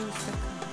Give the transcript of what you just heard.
Be so kind.